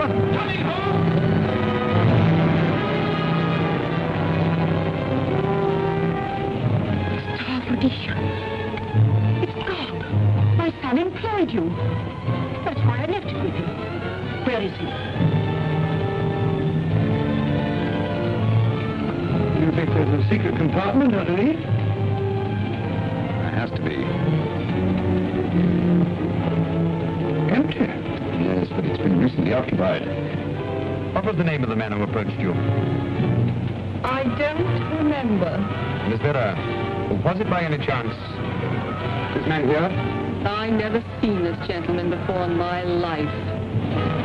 Coming home. It's gone. My son employed you. That's why I left it with you. Where is he? You think there's a secret compartment underneath? There has to be. Recently occupied. What was the name of the man who approached you? I don't remember. Miss Vera, was it by any chance this man here? I never seen this gentleman before in my life.